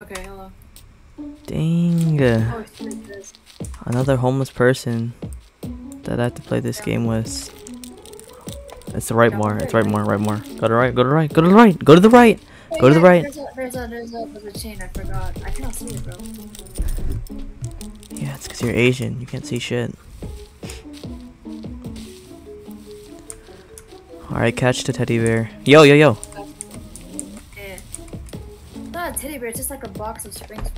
Okay, hello. Dang. Oh, it's like this. Another homeless person that I have to play this game with. It's the right more. It's right more. Right more. Go to the right. Go to the right. Go to the right. Go to the right. Go to the right. There's a, there's a, there's a, there's a chain, I forgot. I cannot see it, bro. Yeah, it's because you're Asian. You can't see shit. Alright, catch the teddy bear. Yo, yo, yo. It's not a teddy bear, it's just like a box of springs.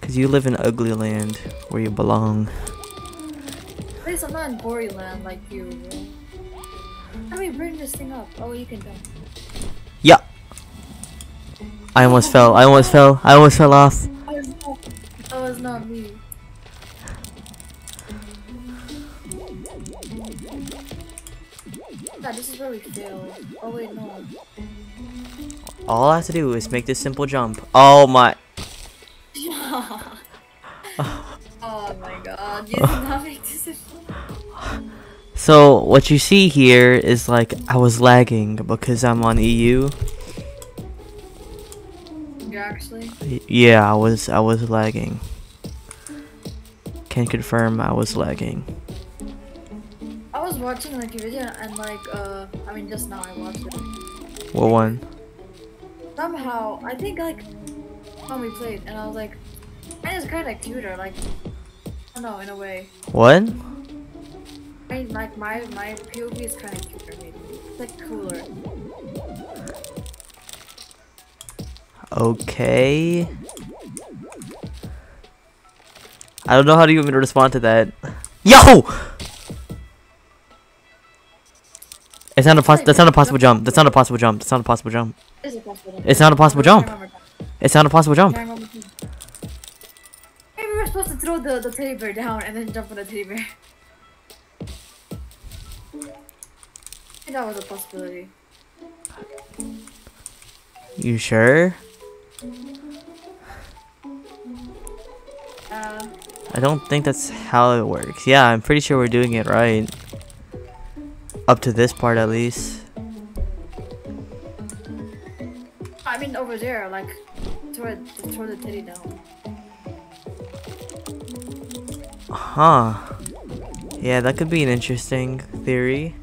Because you live in ugly land where you belong. At least I'm not in gory land like you. How do we bring this thing up? Oh, you can jump. Yeah. I almost fell. I almost fell. I almost fell off. Oh, was not, me. Yeah, this is where we failed. Oh, wait, no. All I have to do is make this simple jump. Oh my. oh my god, you did not make this a So what you see here is like I was lagging because I'm on EU. You actually? Yeah, I was I was lagging. Can confirm I was lagging. I was watching like a video and like uh I mean just now I watched it. What one? Somehow I think like when we played and I was like I was kinda cuter, like I don't know, in a way. What? I mean, like my my POV is kinda cuter maybe. It's like cooler. Okay. I don't know how to even respond to that. Yo! It's not a that's not a possible jump. That's not a possible jump. That's not a possible jump. Is it possible? It's not a possible jump. Try one more time. It's not a possible jump. Try one more time. Maybe we were supposed to throw the, the teddy bear down and then jump on the teddy bear. That was a possibility. You sure? Uh, I don't think that's how it works. Yeah, I'm pretty sure we're doing it right. Up to this part at least. I mean over there, like throw it, throw the teddy down. Huh. Yeah, that could be an interesting theory.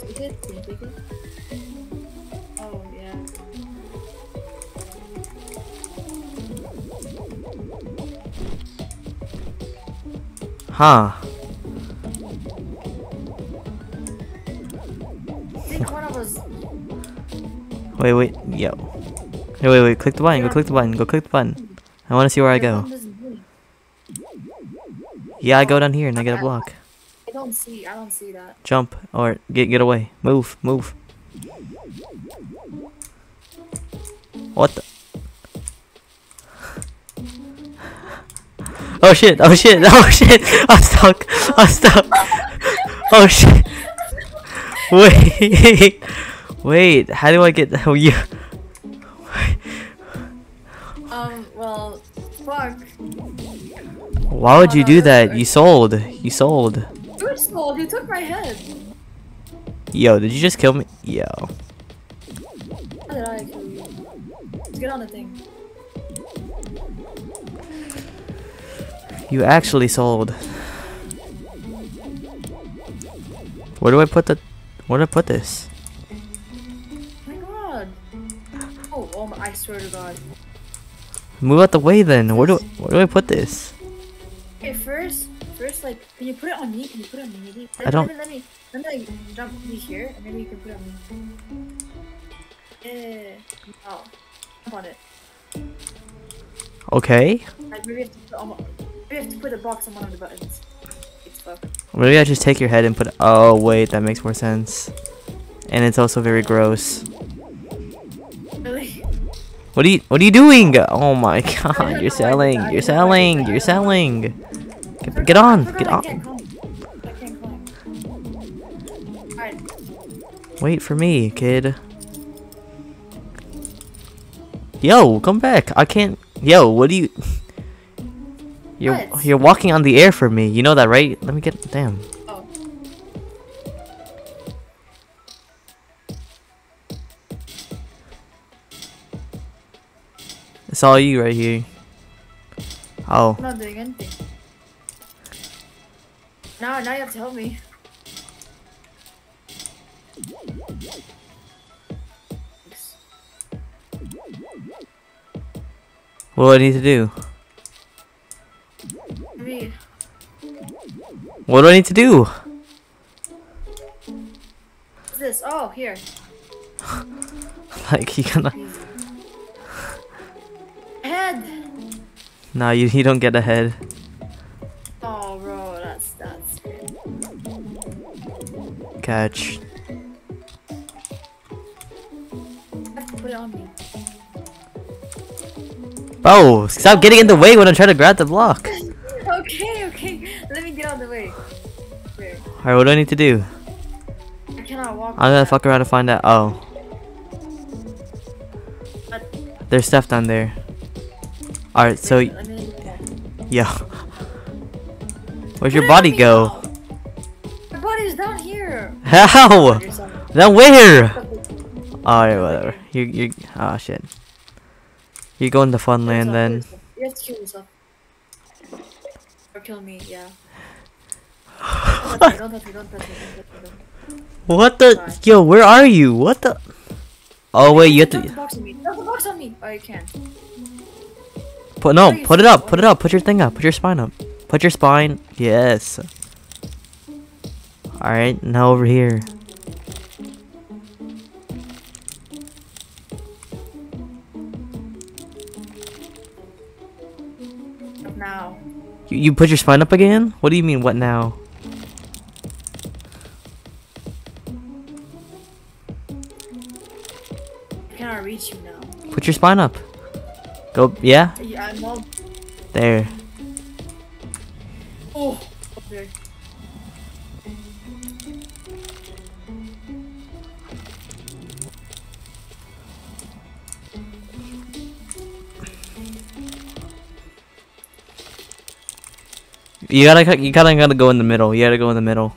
Take it? Can you take it? Oh yeah. Huh. Wait, wait, yo. Hey, wait, wait, click the button, go click the button, go click the button. I wanna see where I go. Yeah, I go down here and I get a block. I don't see. I don't see that. Jump, or get get away. Move, move. What the? Oh shit, oh shit, oh shit! I'm stuck, I'm stuck. Oh shit. Wait, wait, how do I get, the oh you? Um. Well. Fuck. Why would you do that? You sold, you sold. You stole. You took my head. Yo, did you just kill me? Yo. How did I kill you? Get on the thing. You actually sold. Where do I put the? Where do I put this? Swear to God. Move out the way then. Where do where do I put this? Okay. First. First, like, can you put it on me? Can you put it on me? Maybe. I don't- let me. Let me. Let me like, jump me here, and maybe you can put it on me. Yeah. Oh. Jump on it. Okay. Like maybe have to put on, maybe have to put a box on one of the buttons. Maybe I just take your head and put. Oh wait, that makes more sense. And it's also very gross. Really? What are you What are you doing? Oh my god! You're selling. You're selling. You're selling. Get, get on. Get on. climb. I can't climb. Alright. Wait for me, kid. Yo, come back. I can't. Yo, what are you? You're you're walking on the air for me. You know that, right? Let me get. Damn. It's all you right here. Oh, I'm not doing anything. Now, now you have to help me. Thanks. what do I need to do? What do I need to do? what's this? Oh, here. Like you gonna? No, you you don't get ahead. Oh, bro, that's that's. Catch. Put it on me. Oh, stop getting in the way when I try to grab the block. Okay, okay. Let me get out of the way. Alright, what do I need to do? I cannot walk. I'm gonna fuck around and find out. Oh, But there's stuff down there. Alright, so me. yeah. Where's your body go? My body's down here. How? There's Then where? Alright, whatever. You you. Oh shit. You go into fun land then. You have to kill yourself. Or kill me, yeah. What the? Yo, where are you? What the? Oh wait, you have to box on me. Don't box on me. Oh, you can. Put no. Put it up. Put it up. Put your thing up. Put your spine up. Put your spine. Yes. All right. Now over here. Now. You, you put your spine up again? What do you mean? What now? I cannot reach you now. Put your spine up. Go. Yeah. Yeah, I'm all. There. Oh. Okay. You gotta. You gotta. Gotta go in the middle. You gotta go in the middle.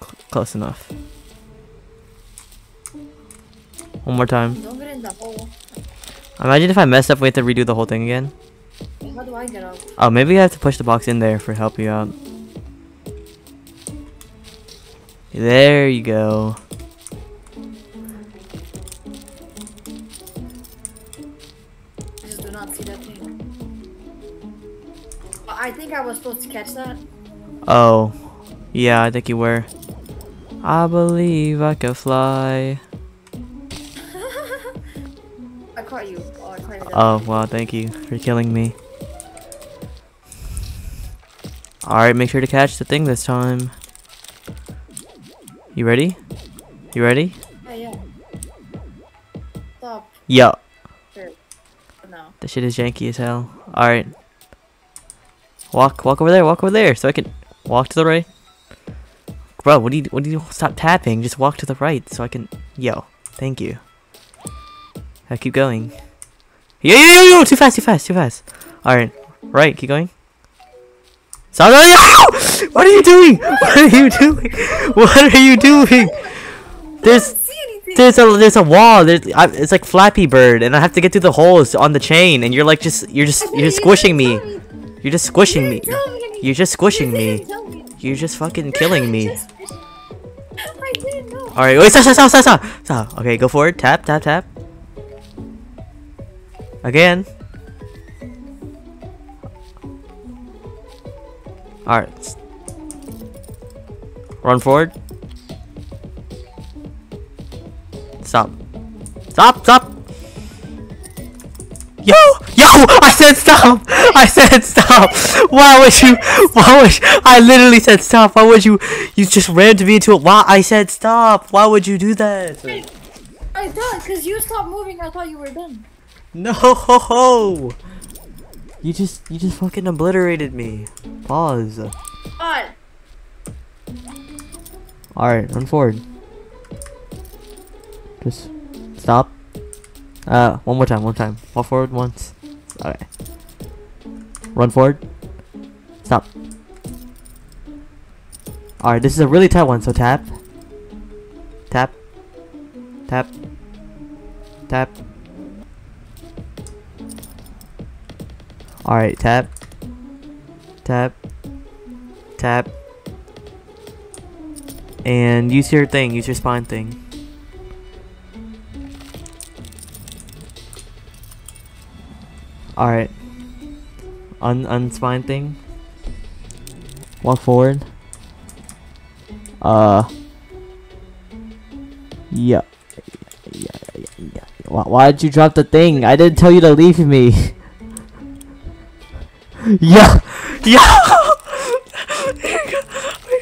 Cl- Close enough. One more time. Don't get in the hole. Imagine if I messed up, we have to redo the whole thing again. How do I get out? Oh, maybe I have to push the box in there for help you out. There you go. I just do not see that thing. I think I was supposed to catch that. Oh, yeah, I think you were. I believe I can fly. You. Oh. Oh, well, thank you for killing me. Alright, make sure to catch the thing this time. You ready? You ready? Yeah, yeah. Stop. Yo, Sure. No. this shit is janky as hell. Alright. Walk, walk over there, walk over there, so I can walk to the right. Bro, what do you, what do you, stop tapping, just walk to the right, so I can, yo, thank you. I keep going. Yo, yo, yo, yo, too fast, too fast, too fast. Alright, right, keep going. Stop, no! What are you doing? What are you doing? What are you doing? There's, there's a there's a wall. There's I, it's like Flappy Bird, and I have to get through the holes on the chain, and you're like just you're just you're just squishing me. You're just squishing me. You're just squishing me. You're just fucking killing me. I didn't know. All right, wait, stop, stop, stop, stop, stop. Okay, go forward. Tap, tap, tap. Again. All right. Run forward. Stop. Stop, stop. Yo, yo, I said stop. I said stop. Why would you? Why would I literally said stop? Why would you? You just ran to me into it. Why? I said stop. Why would you do that? I thought, because you stopped moving, I thought you were done. No. You just, you just fucking obliterated me. Pause. But, All right, run forward. Just stop. Uh, one more time, one time. Walk forward once. Okay. Run forward. Stop. Alright, this is a really tight one, so tap. Tap. Tap. Tap. Alright, tap. Tap. Tap. And use your thing, use your spine thing. Alright. Un unspine thing. Walk forward. Uh. Yeah. Yeah, yeah, yeah. Why, why did you drop the thing? I didn't tell you to leave me. yeah. Yeah.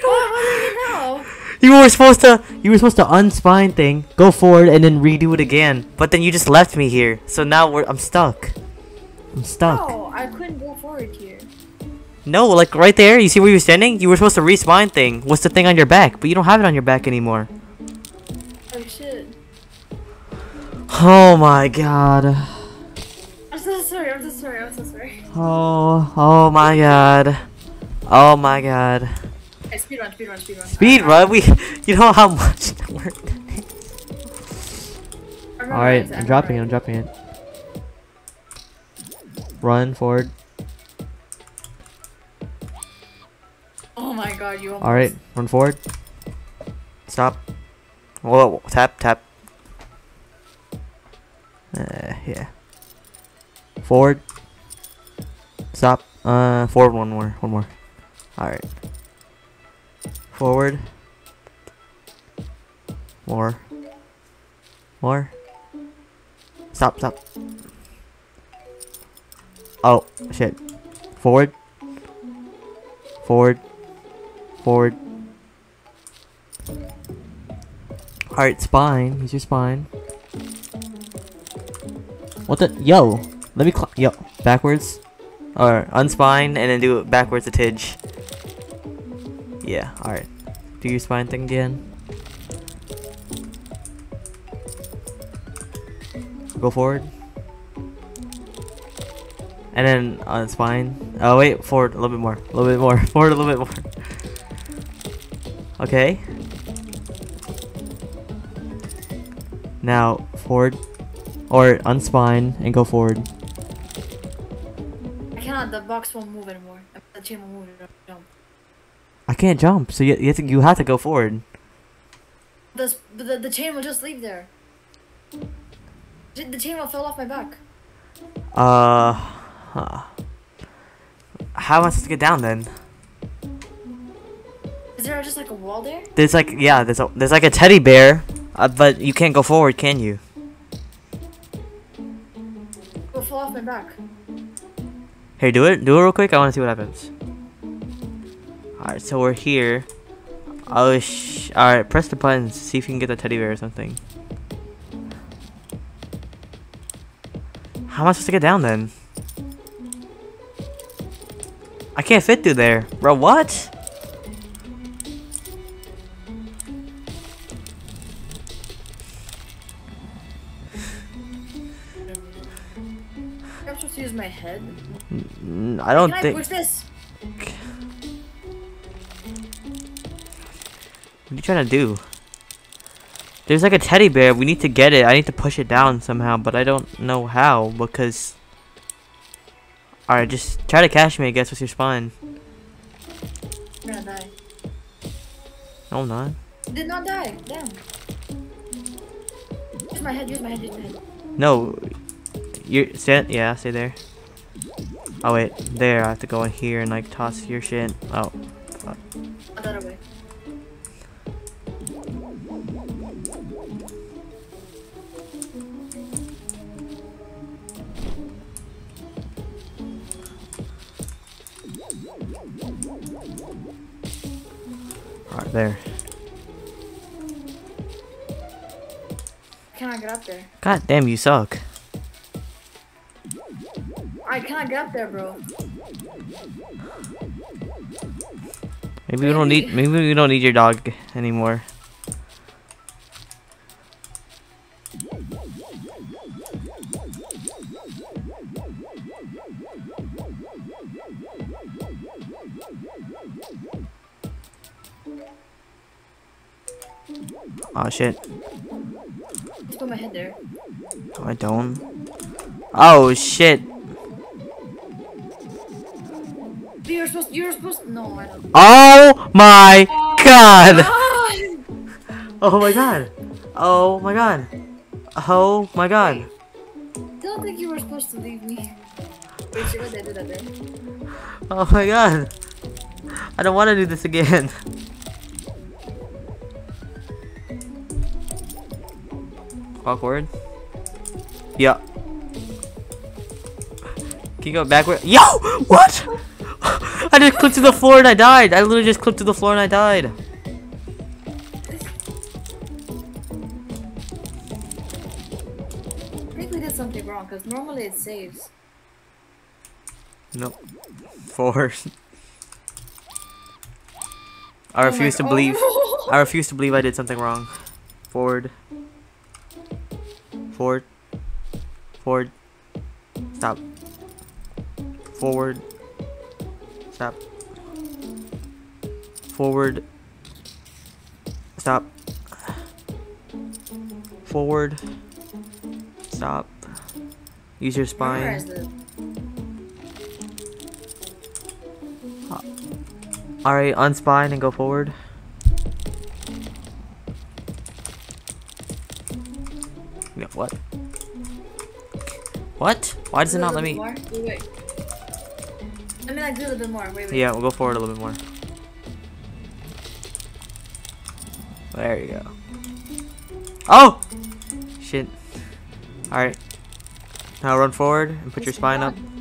What? What did you know? You were supposed to you were supposed to unspine thing, go forward and then redo it again. But then you just left me here. So now we're I'm stuck. I'm stuck. No, I couldn't go forward here. No, like right there, you see where you were standing? You were supposed to respine thing. What's the thing on your back? But you don't have it on your back anymore. Oh shit. Oh my god. I'm sorry. I'm so sorry. I'm so sorry. Oh, oh my god. Oh my god. Hey, speed run, speed run, speed run. Speed run, we you know how much that is. Alright, I'm dropping it, I'm dropping it. Run forward. Oh my god, you almost. Alright, run forward. Stop. Whoa, tap, tap. Uh, yeah. Forward. Stop. Uh, forward one more, one more. Alright. Forward. More. More. Stop, stop. Oh, shit. Forward. Forward. Forward. Alright, spine. Use your spine. What the? Yo! Let me Yo. Backwards. Or unspine and then do it backwards to Tidge. Yeah, alright. Do your spine thing again. Go forward. And then on spine. Oh wait, forward a little bit more. A little bit more. Forward a little bit more. Okay. Now forward or unspine and go forward. The box won't move anymore. The chain won't move. Jump. I can't jump, so you, you have to you have to go forward. The, the the chain will just leave there. The chain will fall off my back. Uh, huh. how am I supposed to get down then? Is there just like a wall there? There's like yeah, there's a there's like a teddy bear, uh, but you can't go forward, can you? It will fall off my back. Here, do it, do it real quick. I want to see what happens. All right, so we're here. Oh sh! All right, press the buttons. See if you can get the teddy bear or something. How am I supposed to get down then? I can't fit through there, bro. What? Supposed to use my head. I don't Can I think. push this? What are you trying to do? There's like a teddy bear. We need to get it. I need to push it down somehow, but I don't know how because. Alright, just try to catch me, I guess, with your spine. I'm gonna die. No, I'm not. Did not die. Damn. Use my head. Use my head. Use my head. No. You're. Stay, yeah, stay there. Oh, wait. There. I have to go in here and like toss your shit. Oh. Oh, that away. Alright, there. Can I get up there? God damn, you suck. There, bro. Maybe we don't need. Maybe we don't need your dog anymore. Oh shit. Just put my head there. No, I don't. Oh shit. You're supposed. You're supposed. No, I don't. Oh my god. God! Oh my god. Oh my god. Oh my god. don't think you were supposed to leave me. Wait, should I do that there? Oh my god. I don't want to do this again. Awkward. Yeah. Can you go backward? Yo! What? I just clicked to the floor and I died. I literally just clicked to the floor and I died. I think we did something wrong because normally it saves. No. Forward. I Oh refuse to believe. Oh. I refuse to believe I did something wrong. Forward. Forward. Forward. Stop. Forward. Stop. Forward. Stop. Forward. Stop. Use your spine. Alright, unspine and go forward. Yeah, what? What? Why does it not let me? I mean, like, do a little bit more. Wait, wait. Yeah, we'll go forward a little bit more. There you go. Oh! Shit. Alright. Now run forward and put your spine up. on?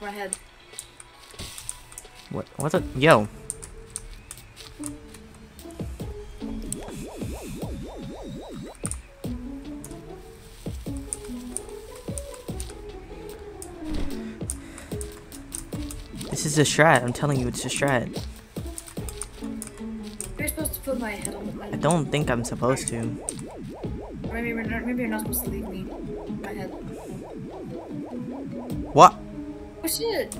My head. What? What's it? Yo. Is a strat. I'm telling you, it's a strat. You're supposed to put my head on the my I don't think I'm supposed to. Or maybe not, maybe you're not supposed to leave me. My head. What? Oh shit!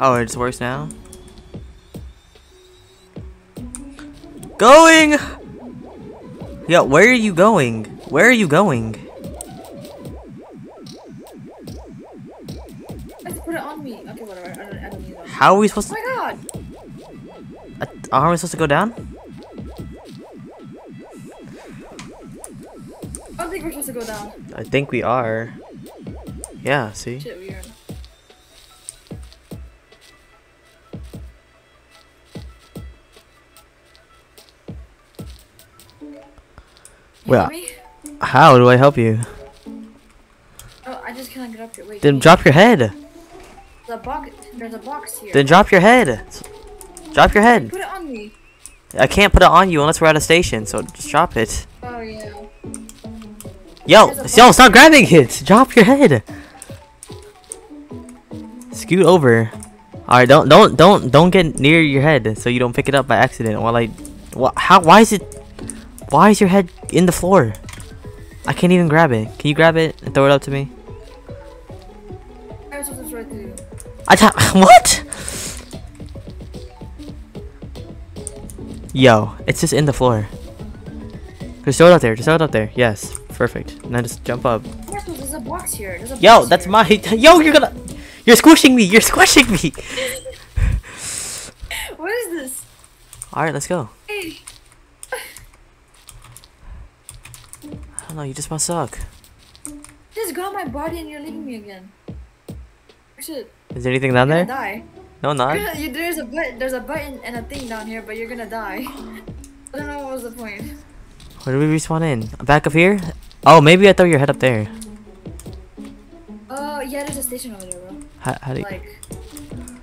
Oh, it's worse now? Going! Yo, where are you going? Where are you going? How are we supposed to- Oh my god! Uh, Aren't we supposed to go down? I don't think we're supposed to go down. I think we are. Yeah, see? Shit, we are. Well? How do I help you? Oh, I just can't get up here. Wait. Then drop your head. There's box. There's a box here. Then drop your head. Drop your head. Put it on me. I can't put it on you unless we're at a station, so just drop it. Oh yeah. Yo, yo, stop grabbing it. Drop your head. Scoot over. All right, don't, don't, don't, don't get near your head so you don't pick it up by accident. While I, wha how, why is it, why is your head in the floor? I can't even grab it. Can you grab it and throw it up to me? I ta- what? Yo, it's just in the floor. Just throw it up there. Just throw it up there. Yes, perfect. Now just jump up. There's a box here. There's a Yo, box that's here. my. Yo, you're gonna. You're squishing me. You're squishing me. What is this? All right, let's go. Hey. I don't know. You just must suck. Just got my body and you're leaving me again. Shit. Is there anything down there? die. No, not. Gonna- you- there's a button. There's a button and a thing down here, but you're gonna die. I don't know what was the point. Where do we respawn in? Back up here? Oh, maybe I throw your head up there. Oh yeah, there's a station over there, bro. How, how do you? Like,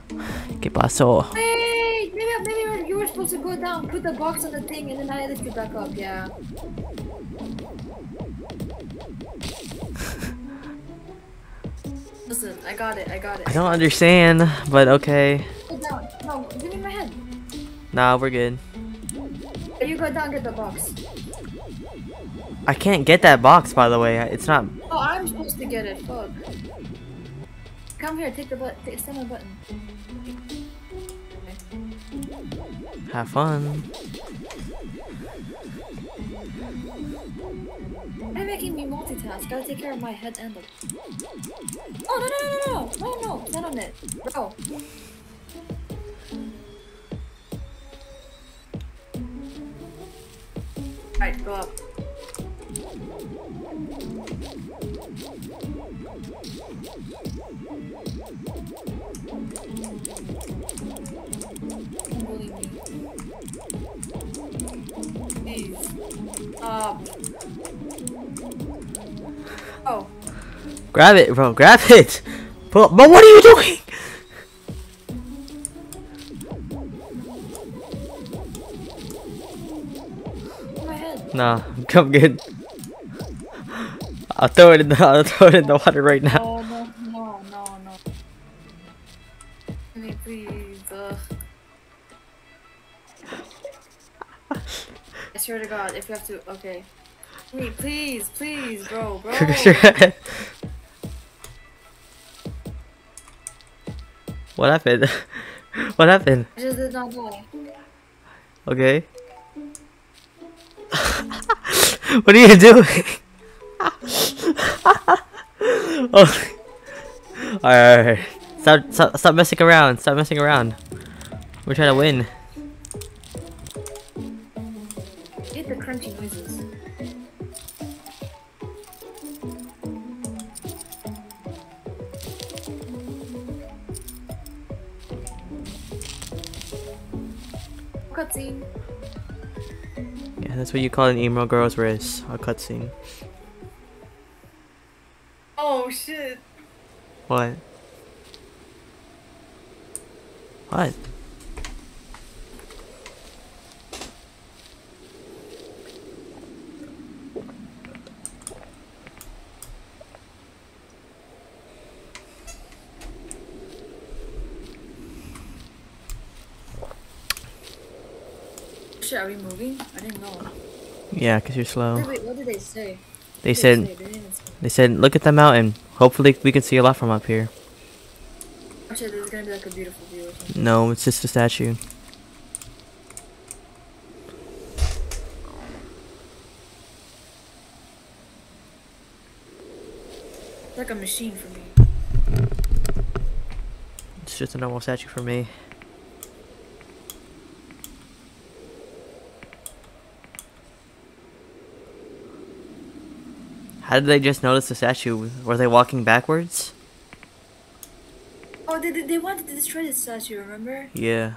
¿Qué pasó? wait, maybe maybe you were, you were supposed to go down, put the box on the thing, and then I lift you back up. Yeah. Listen, I got it. I got it. I don't understand, but okay. Go down. No, give me my head. Nah, we're good. You go down, get the box. I can't get that box, by the way. It's not. Oh, I'm supposed to get it. Fuck. Come here, take the button. Stand on the button. Have fun. Are making me multitask? Gotta take care of my head and the. Oh no no no no no no no! Stand on it, bro. Alright, go up. Oh, Grab it, bro. Grab it. Up. But what are you doing? Nah, come good. I'll throw it in the. I'll throw it in the water right now. Oh swear to God, if you have to, okay. Wait, please, please, bro, bro. what happened? what happened? I just did not die. Okay. what are you doing? oh. Alright, alright. Stop, stop, stop messing around. Stop messing around. We're trying to win. Cutscene. Yeah, that's what you call an emo girl's race. A cutscene. Oh shit. What? What? Shit, are we moving? I didn't know. Yeah, cause you're slow. Wait, wait, what did they say? They said? They say. they said look at the mountain. Hopefully we can see a lot from up here. Oh shit, this is gonna be like a beautiful view or something. No, it's just a statue. It's like a machine for me. It's just a normal statue for me. How did they just notice the statue? Were they walking backwards? Oh, they, they, they wanted to destroy the statue, remember? Yeah.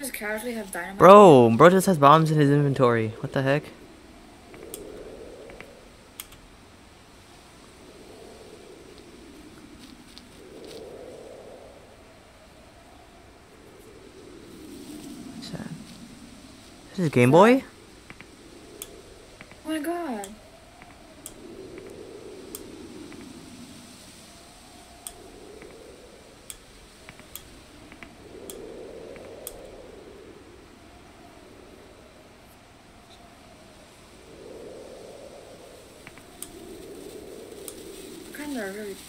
Just casually have dynamite. Bro, bro just has bombs in his inventory. What the heck? What's that? This is Game Boy? Oh my god.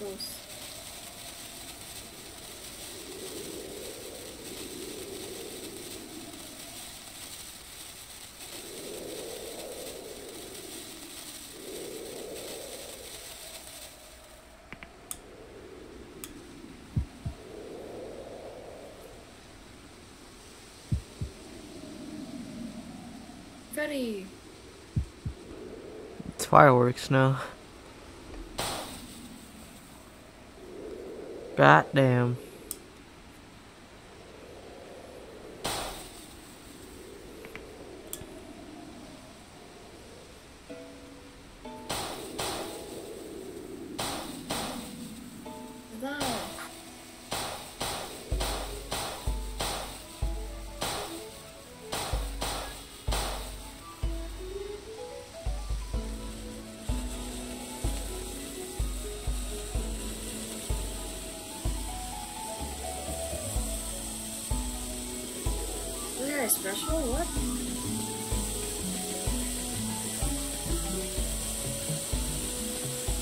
Kinda really close. Freddy! It's fireworks now. God damn. Special? What?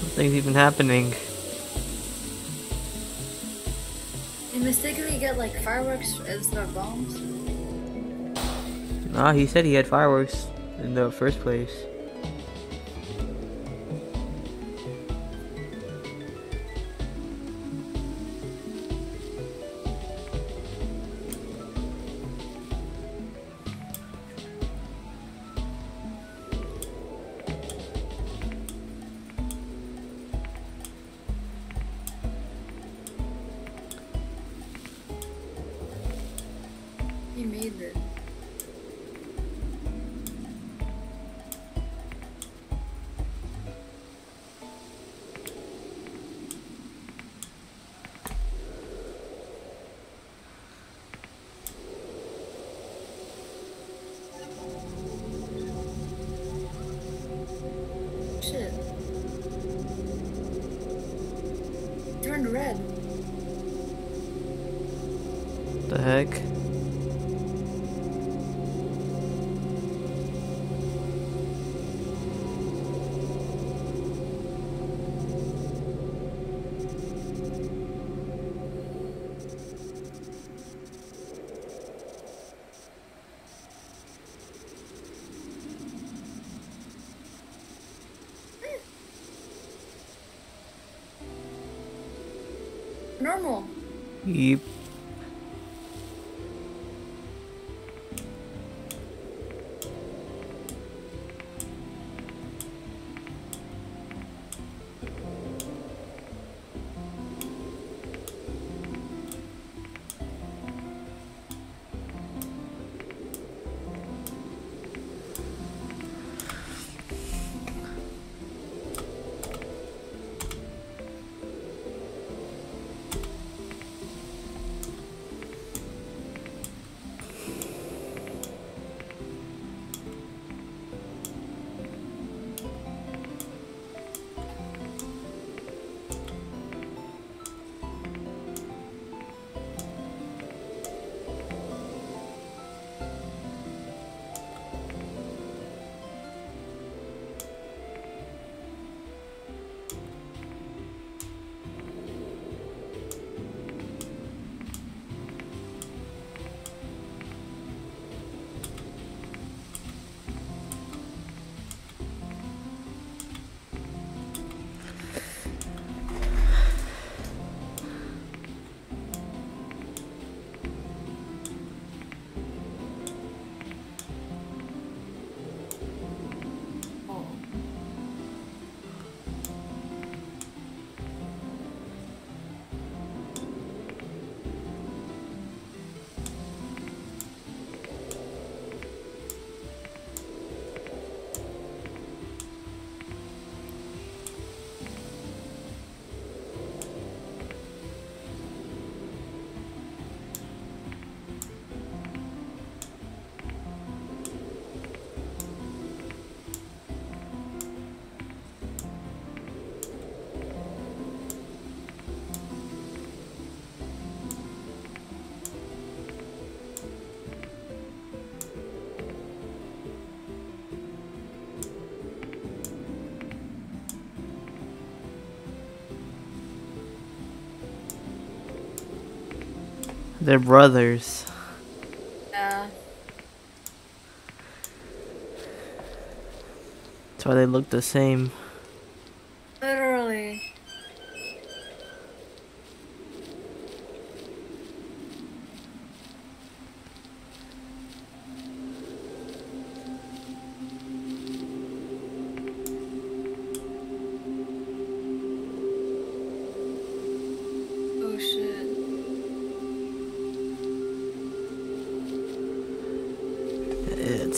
Nothing's even happening. You mistakenly get like fireworks instead of bombs? Nah, he said he had fireworks in the first place. Yep. They're brothers. Yeah. That's why they look the same.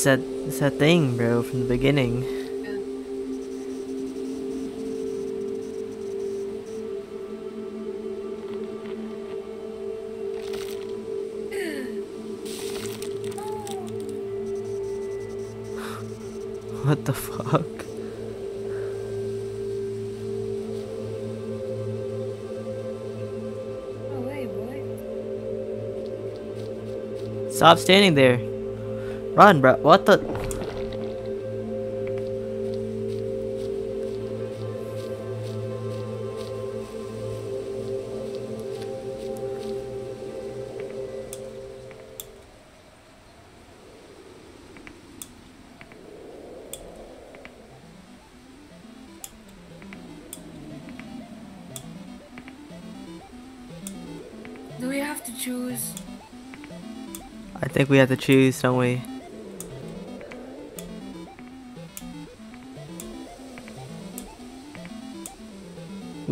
It's that it's that thing, bro, from the beginning. What the fuck? Oh. Stop standing there. Run, bro. What the? Do we have to choose? I think we have to choose, don't we?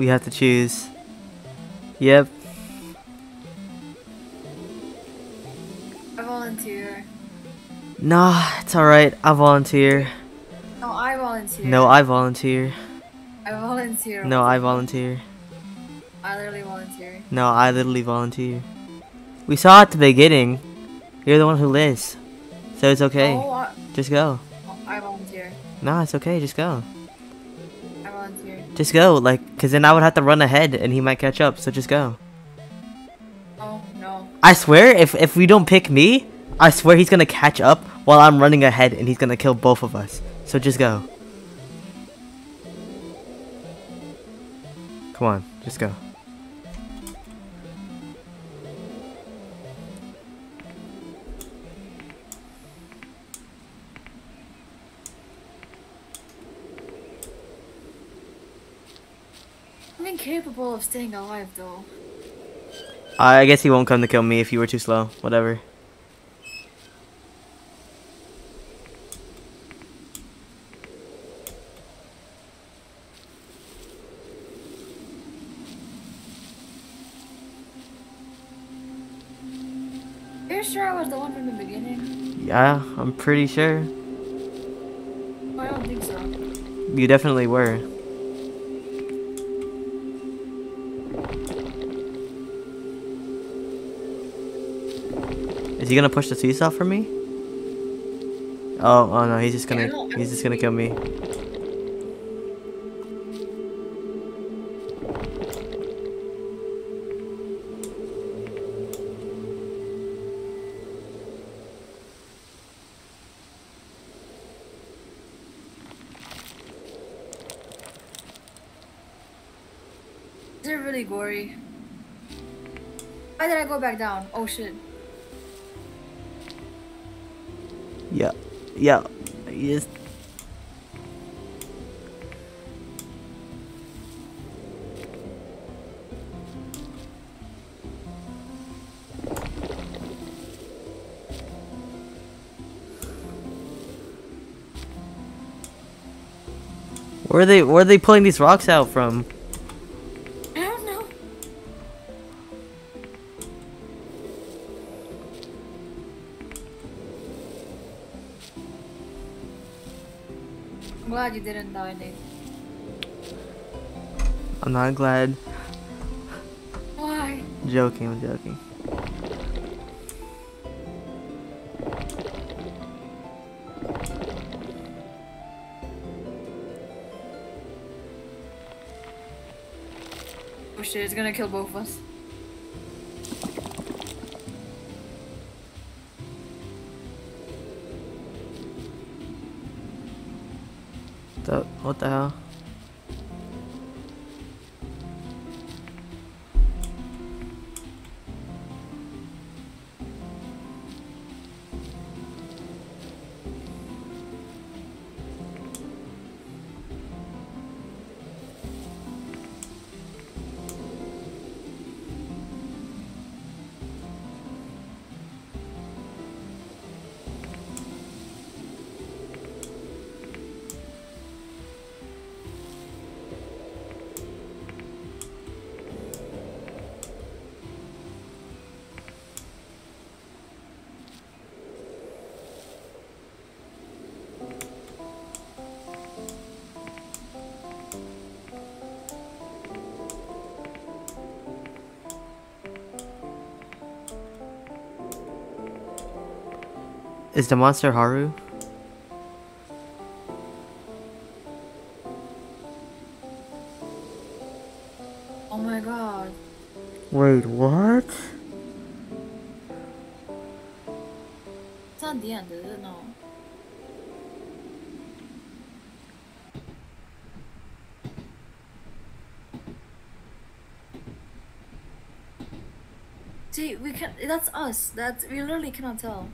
We have to choose. Yep. I volunteer. Nah, it's alright. I volunteer. No, I volunteer. No, I volunteer. I volunteer. No, I volunteer. I literally volunteer. No, I literally volunteer. We saw at the beginning. You're the one who lives. So it's okay. Oh, I, Just go. I volunteer. No, it's okay. Just go. Just go. Like, cause then I would have to run ahead and he might catch up. So just go. Oh no. I swear, if if we don't pick me, I swear he's gonna catch up while I'm running ahead and he's gonna kill both of us. So just go. Come on, just go. I'm of staying alive though. I guess he won't come to kill me if you were too slow. Whatever. Are you sure I was the one from the beginning? Yeah, I'm pretty sure. I don't think so. You definitely were. Is he gonna push the seesaw for me? Oh, oh no, he's just gonna, Yeah, no, I he's just gonna kill me. Back down? Oh shit. Yeah, yeah, yes. Where are they? Where are they pulling these rocks out from? I'm glad you didn't die, Nate. I'm not glad. Why? Joking, I'm joking. Oh shit, it's gonna kill both of us. What the hell? Is the monster Haru? Oh my god. Wait, what? It's not not the end, is it? No. See, we can. That's us. That's we literally cannot tell.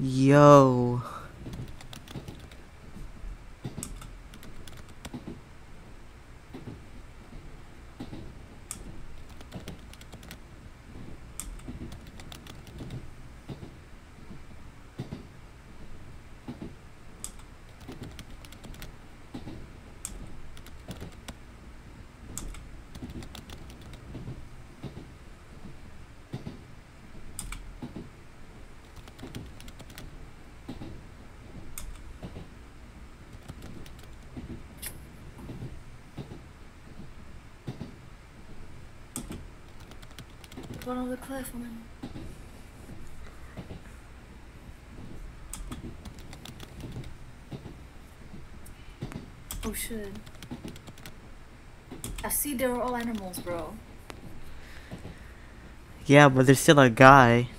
Yo. One on the cliff, man. Oh shit. I see they were all animals, bro. Yeah, but there's still a guy.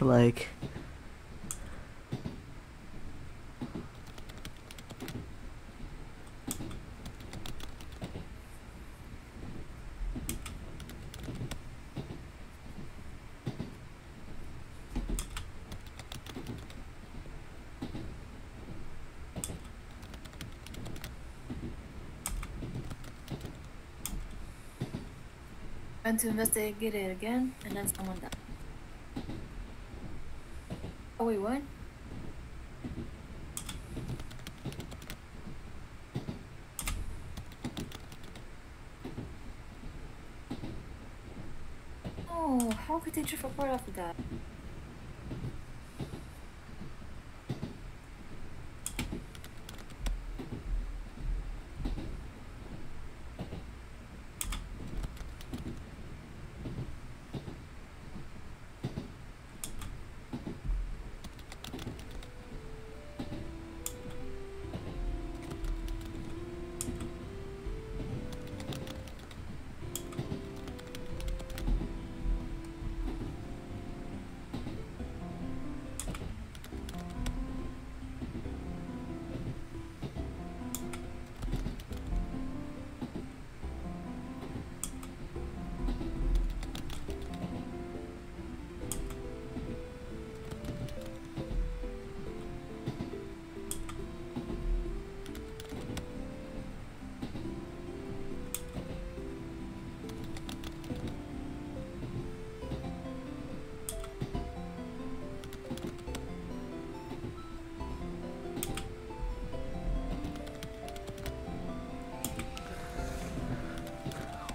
Like. Went to investigate it again, and then someone died. Oh wait, what? Oh, how could they drift apart after that?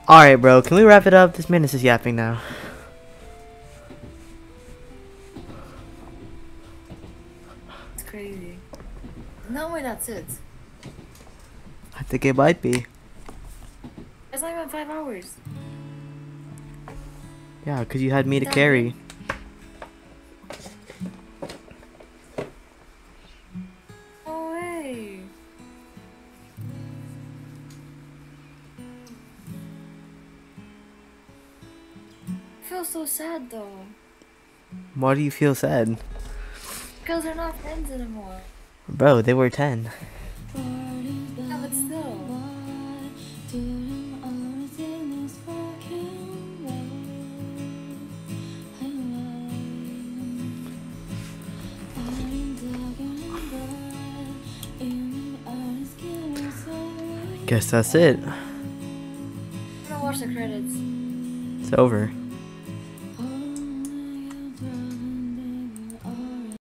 Alright, bro, can we wrap it up? This man is just yapping now. It's crazy. No way, that's it. I think it might be. It's not even five hours. Yeah, because you had me to carry. Do you feel sad? Because they're not friends anymore. Bro, they were 10. Yeah, but still. Guess that's it. I'm gonna watch the credits. It's over.